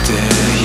today